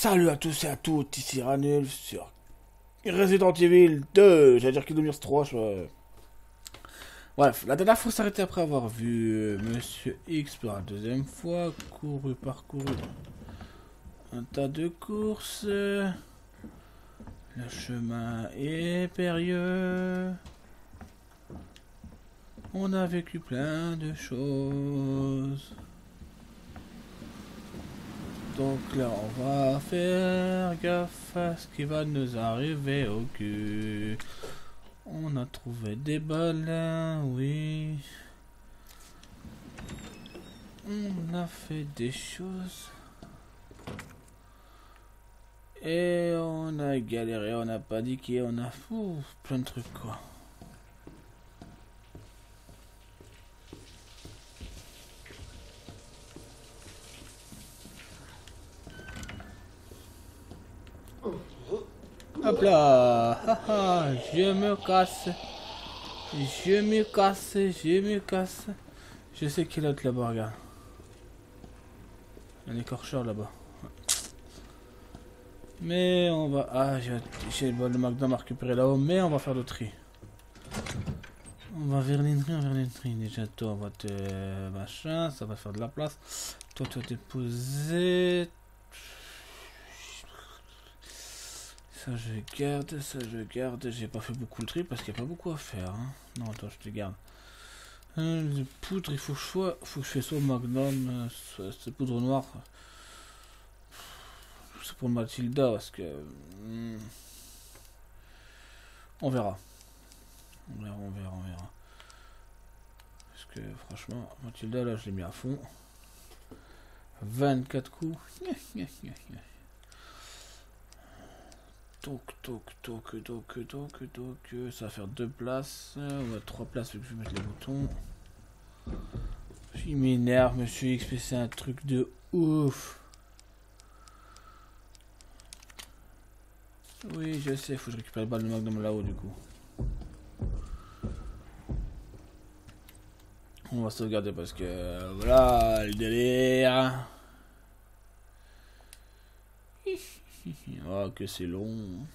Salut à tous et à toutes, ici Ranul sur Resident Evil 2, j'allais dire Kingdom Hearts 3, je. Bref, la dernière fois s'arrêter après avoir vu euh, Monsieur X pour la deuxième fois, couru, parcouru un tas de courses. Le chemin est périlleux. On a vécu plein de choses. Donc là, on va faire gaffe à ce qui va nous arriver au cul. On a trouvé des balles, oui. On a fait des choses. Et on a galéré, on a paniqué, on a fou plein de trucs quoi. Je me casse. Je me casse, je me casse. Je sais qu'il est l'autre là-bas, regarde. Y a un écorcheur là-bas. Mais on va... Ah, j'ai le McDonald's à récupérer là-haut, mais on va faire le tri. On va vers l'interie, on va. Déjà, toi, on va te... Machin, ça va faire de la place. Toi, tu vas te Je garde, ça, je garde. J'ai pas fait beaucoup le tri parce qu'il n'y a pas beaucoup à faire. Hein. Non, attends, je te garde. Euh, poudre, il faut que je sois... Faut que je fasse soit Magnum, euh, soit cette poudre noire pour Mathilda parce que hmm, on verra. On verra, on verra, on verra. Parce que franchement, Mathilda là je l'ai mis à fond. 24 coups. Toc, toc, toc, toc, toc, toc. Ça va faire deux places. On va trois places vu que je vais mettre les boutons. Il m'énerve, monsieur XP, c'est un truc de ouf. Oui, je sais, faut que je récupère le balle de Magnum là-haut du coup. On va sauvegarder parce que voilà le délire. Oh que c'est long.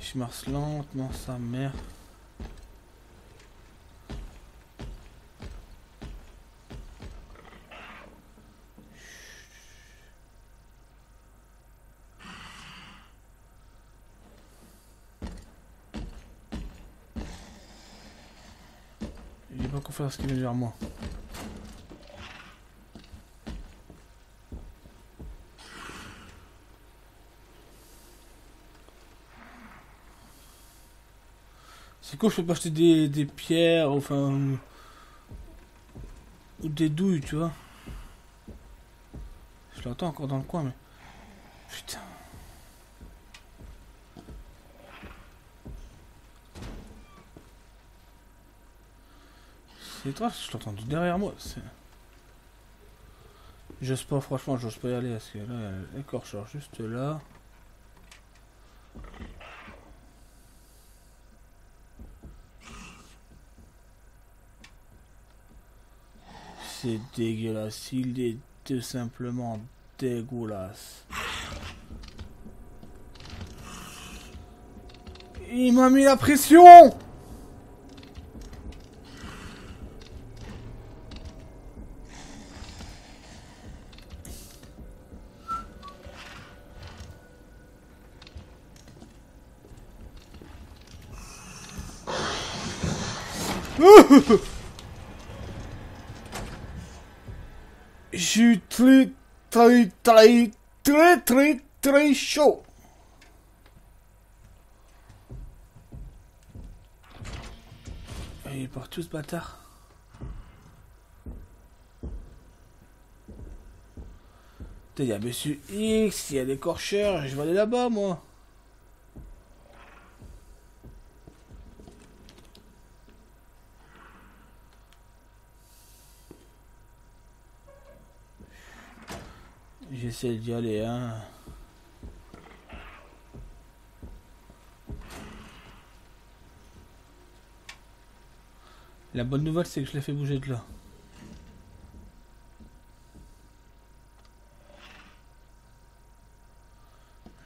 Je marche lentement sa mère. Pas confiance ce qu'il vient vers moi. C'est quoi, je peux pas acheter des, des pierres, enfin... Ou des douilles, tu vois? Je l'attends encore dans le coin, mais... Putain. C'est étrange, je l'entends derrière moi. J'ose pas, franchement, j'ose pas y aller, parce que là, l'écorcheur juste là. c'est dégueulasse. Il est tout simplement dégueulasse. Il m'a mis la pression Suis très, très, très, très, très, très chaud. il est partout ce bâtard. Il y a Monsieur X, il y a des corcheurs, je vais aller là-bas moi. J'essaie d'y aller, hein. La bonne nouvelle, c'est que je l'ai fait bouger de là.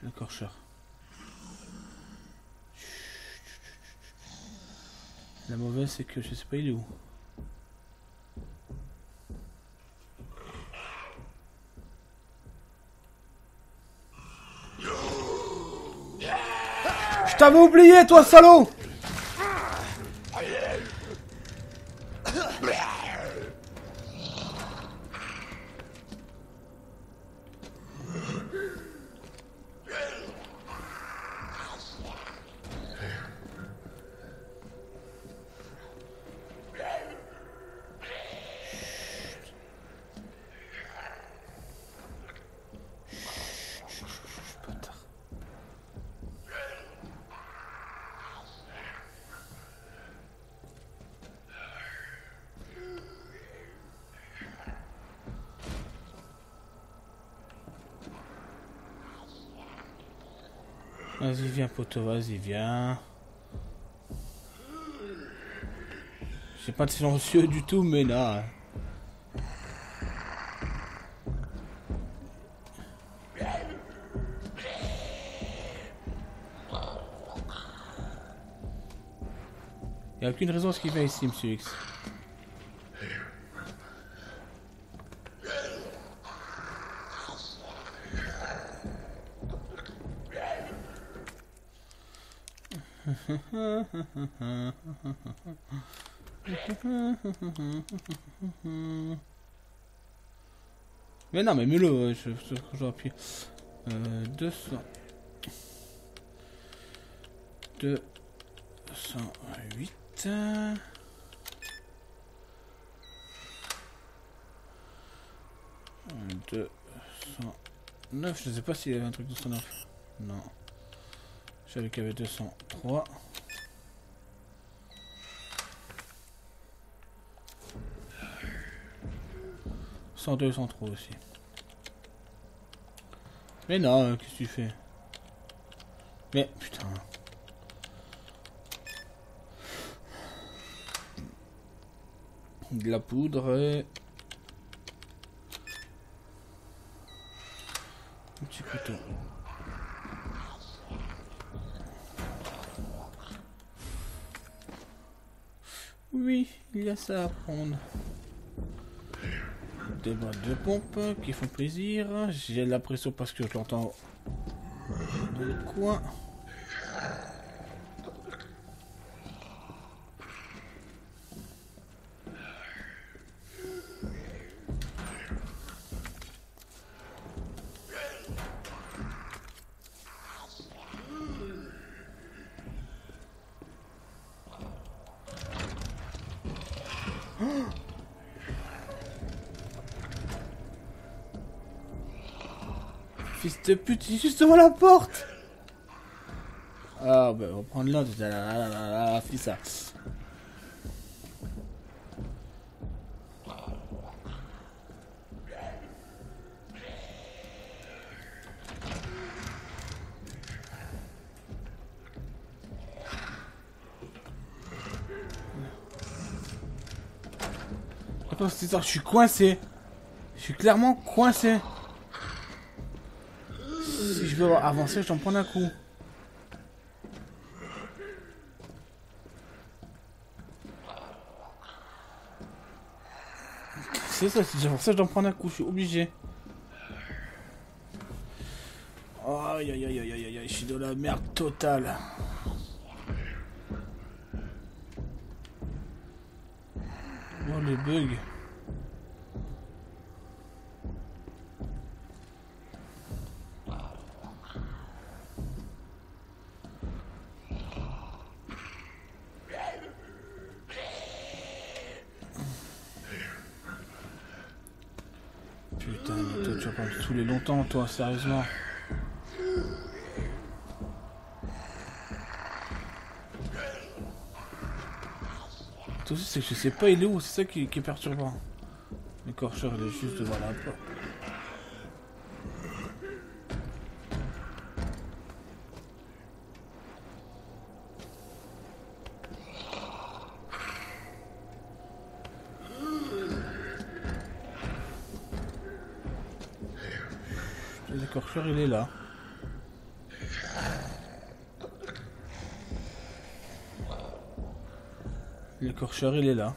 Le corcheur. La mauvaise, c'est que je sais pas il est où? Je t'avais oublié, toi, salaud Vas-y, viens, poteau, vas-y, viens. J'ai pas de silencieux du tout, mais là. Il a aucune raison à ce qu'il fait ici, monsieur X. Mais non, mais mets-le, je, je, j'aurais pu. Euh, 200. 208. 209, je sais pas s'il y avait un truc 209. Non. Qu'il y avait 203. Cent deux, cent trois aussi. Mais non, euh, qu'est-ce que tu fais? Mais putain. De la poudre et... Un petit couteau. Ça à prendre. Des boîtes de pompe qui font plaisir. J'ai la pression parce que je l'entends dans le coin. Fils de pute, la porte Ah bah on va prendre là, là, fais ça. Attends, c'est ça, je suis coincé. Je suis clairement coincé. Avancer, je me prendre un coup. C'est ça, si j'avance, je dois prendre un coup, je suis obligé. Aïe aïe aïe aïe aïe aïe, je suis dans la merde totale. Oh le bug. Putain, mais toi tu vas pas me saouler longtemps toi, sérieusement. Tout c'est que je sais pas il est où, c'est ça qui, qui est perturbant. Le corcheur il est juste devant la porte. L'écorcheur, il est là. L'écorcheur, il est là.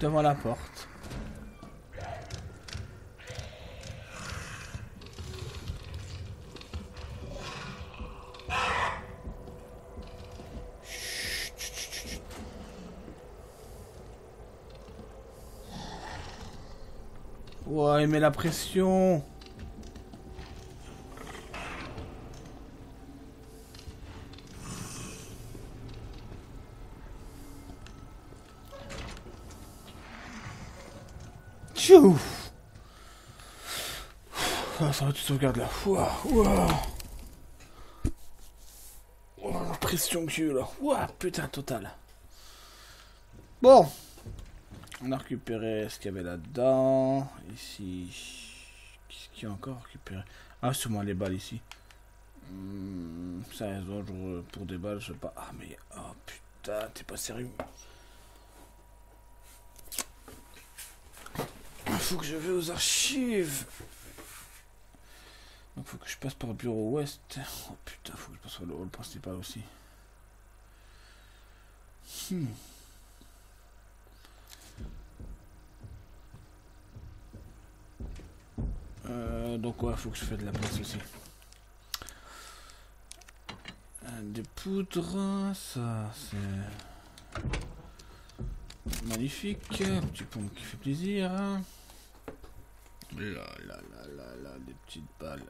Devant la porte. Ouais, mais la pression. Tchou ah, ça va, tu sauvegardes là. Ouah, ouah. Oh, la pression que j'ai eu là. Ouah, putain, total. Bon. On a récupéré ce qu'il y avait là-dedans. Ici. Qu'est-ce qu'il y a encore récupéré Ah, sûrement les balles ici. Hmm, ça dangereux pour des balles, je sais pas. Ah, mais. Oh putain, t'es pas sérieux. Faut que je vais aux archives. Il faut que je passe par le bureau ouest. Oh putain, faut que je passe par le hall principal aussi. Hmm. Euh, donc ouais, faut que je fasse de la place aussi. Euh, des poudres, ça c'est magnifique. Petit pompe qui fait plaisir. Là, là, là, là, là, des petites balles.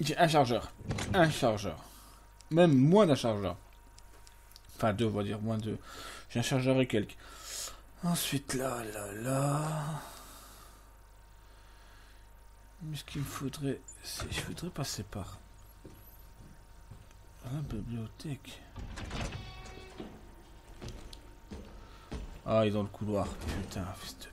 J'ai un chargeur. Un chargeur. Même moins d'un chargeur. Enfin, deux, on va dire, moins deux. J'ai un chargeur et quelques. Ensuite, là, là, là. Mais ce qu'il me faudrait. Je voudrais passer par... La bibliothèque. Ah, il est dans le couloir. Putain, fils de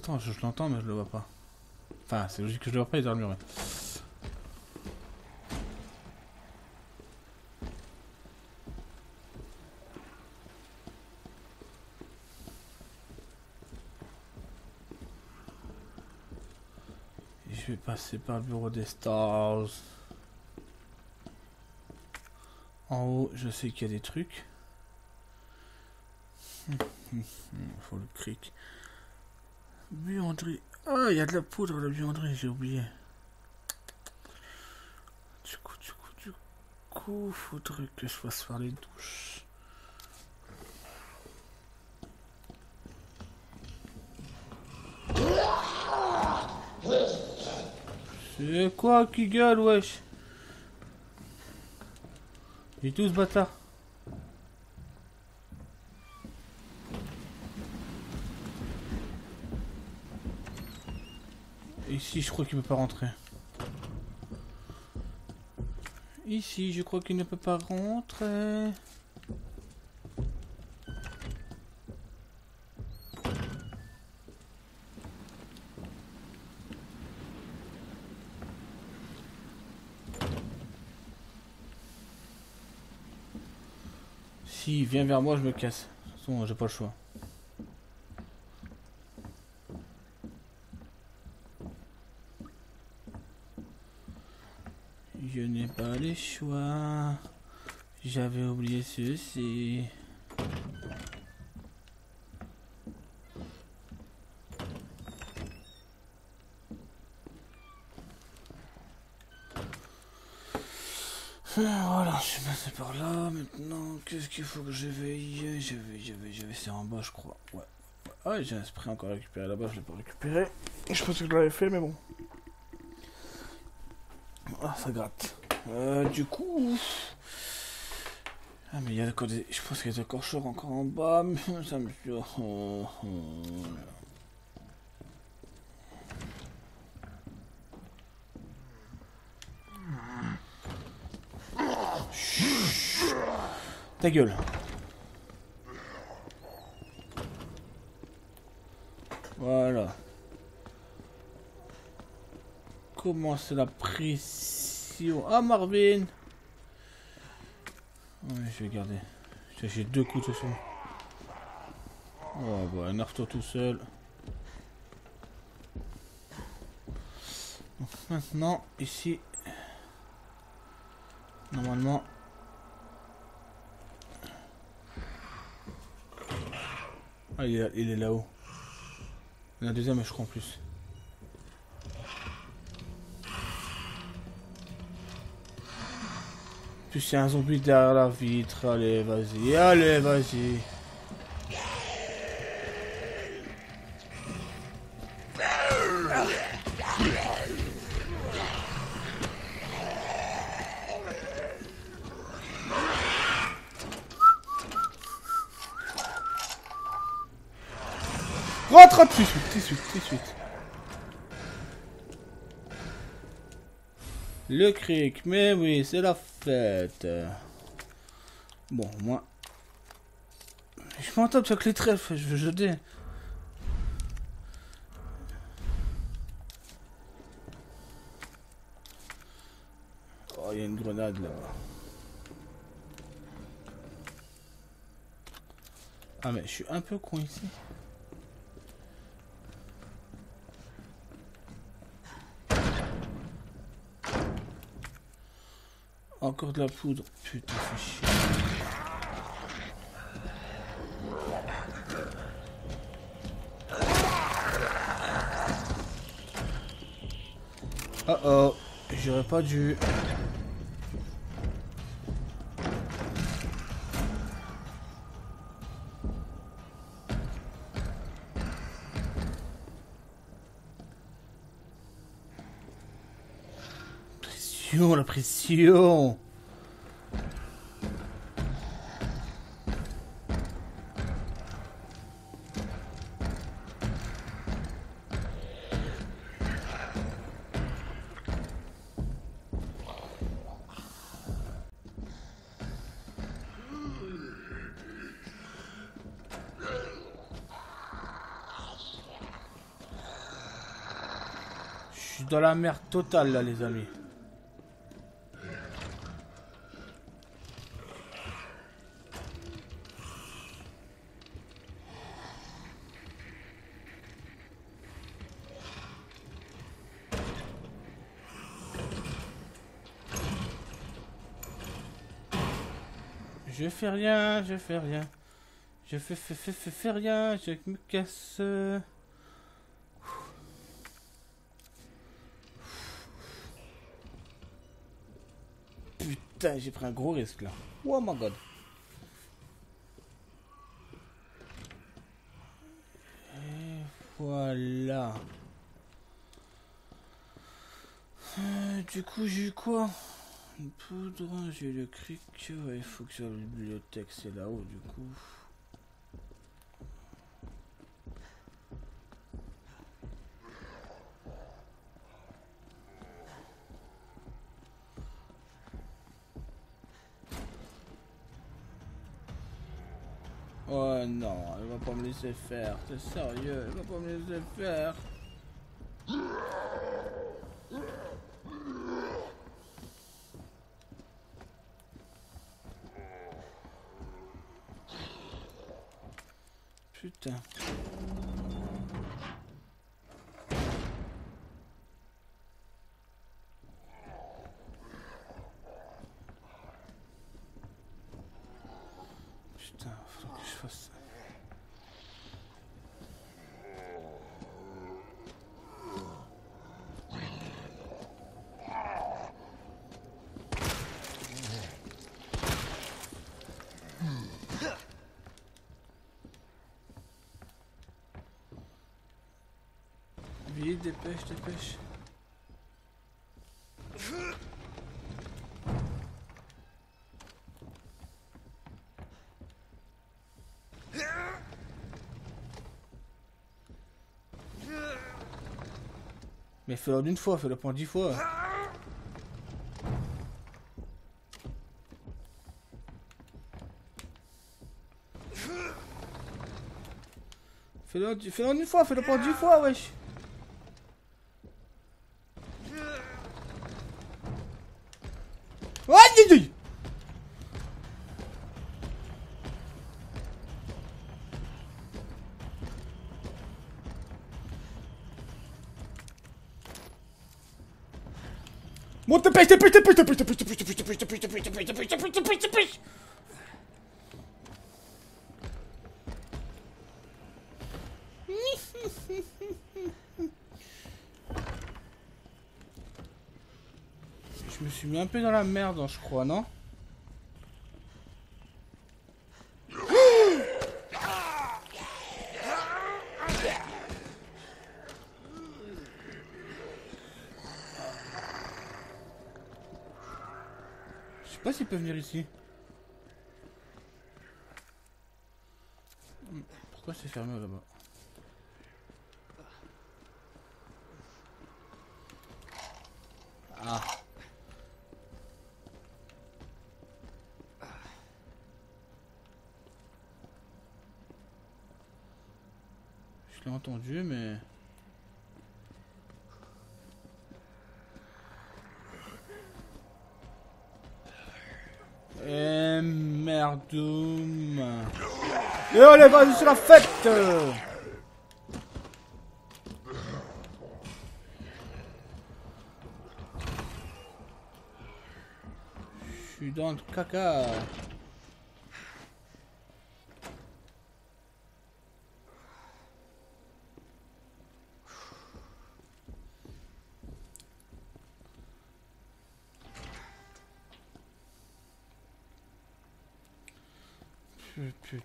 étrange, je l'entends mais je le vois pas. Enfin, c'est logique que je le vois pas, il est dans le mur. Je vais passer par le bureau des stars. En haut, je sais qu'il y a des trucs. Faut le cric. Buanderie. Ah, il y a de la poudre la buanderie, j'ai oublié. Du coup, du coup, du coup, faudrait que je fasse faire les douches. C'est quoi qui gueule, wesh? Et tout ce bâtard? Ici, je crois qu'il ne peut pas rentrer. Ici, je crois qu'il ne peut pas rentrer. Si, viens vers moi, je me casse. De toute façon, j'ai pas le choix. Je choix. J'avais oublié ceci. Voilà, je suis passé par là. Maintenant, qu'est-ce qu'il faut que je veille? Je vais, je vais, je vais, c'est en bas, je crois. Ouais. Ah, j'ai un spray encore récupéré là-bas, je l'ai pas récupéré. Je pense que je l'avais fait, mais bon. Ah, ça gratte. Euh, du coup... Ah, mais il y a encore des... Je pense qu'il y a des corcheurs encore en bas, mais ça me... Oh. Ta gueule. Voilà. commencer la Ah, Marvin je vais garder. J'ai deux coups de son. Oh, bah, énerve-toi tout seul. maintenant, ici, normalement, ah, il est, là-haut. Il y a un deuxième, je crois en plus. Y a un zombie derrière la vitre. Allez, vas-y, allez, vas-y. Rentre tout de suite, tout de suite, tout de suite. Le cric, mais oui, c'est la fête. Bon, moi... Je m'entends avec les trèfles, je veux jeter. Oh, il y a une grenade là-bas. Ah mais je suis un peu con ici. Encore de la poudre. Putain, c'est chier. Oh oh, j'aurais pas dû. La pression Je suis dans la merde totale là les amis. Je fais rien, je fais rien. Je fais, fais, fais, fais, rien, je me casse. Putain, j'ai pris un gros risque là. Oh my god. Voilà. Euh, du coup, j'ai eu quoi? Poudre, j'ai le cric, il faut que j'aille la bibliothèque, c'est là-haut du coup. Oh non, elle va pas me laisser faire, t'es sérieux, elle va pas me laisser faire. Putain. Putain, faut que je fasse ça. Vite, dépêche, dépêche. Mais fais-le en une fois, fais-le en dix fois. Fais-le fais une fois, fais-le en dix fois, wesh. Je me suis mis un peu dans la merde, je crois, non peut venir ici. Pourquoi c'est fermé là-bas? Ah. Je l'ai entendu, mais... merdoum Et allez, vas-y, c'est la fête. Je suis dans le caca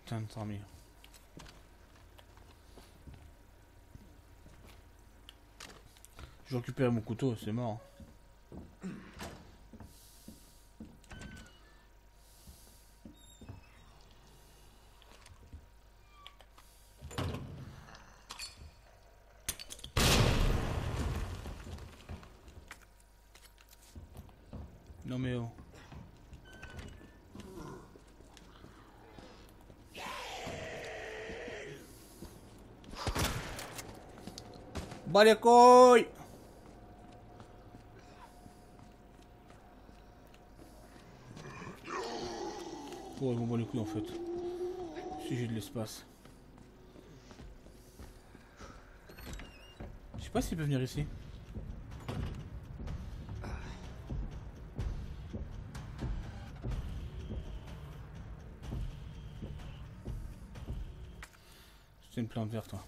Putain tant mieux. Je récupère mon couteau, c'est mort. Non mais oh. Bas les couilles Oh, ils vont les couilles en fait. Si j'ai de l'espace. Je sais pas s'il peut venir ici. C'est une plante verte, toi.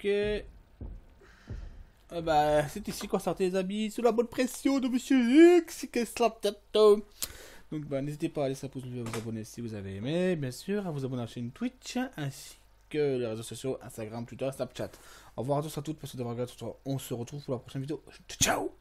Ok. Eh bah, c'est ici qu'on sortait les habits sous la bonne pression de Monsieur X. Qu'est-ce Donc, bah, n'hésitez pas à laisser un pouce bleu à vous abonner si vous avez aimé. Bien sûr, à vous abonner à la chaîne Twitch ainsi que les réseaux sociaux Instagram, Twitter, Snapchat. Au revoir à tous à toutes. Merci d'avoir regardé. On se retrouve pour la prochaine vidéo. Ciao